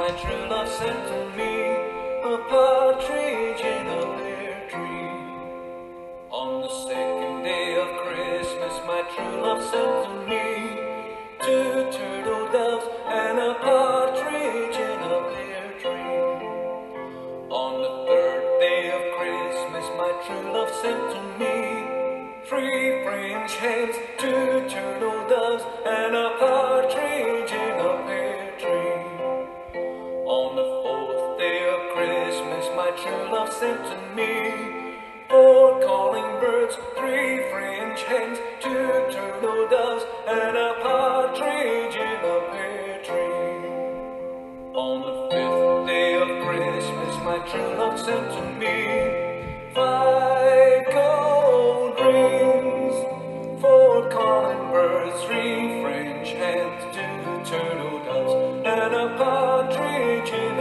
my true love sent to me a partridge in a pear tree. On the second day of Christmas, my true love sent to me two turtle doves and a partridge in a pear tree. On the third day of Christmas, my true love sent to me three French hens, two turtle my true love sent to me four calling birds, three French hens, two turtle doves, and a partridge in a pear tree. On the fifth day of Christmas, my true love sent to me five gold rings, four calling birds, three French hens, two turtle doves, and a partridge in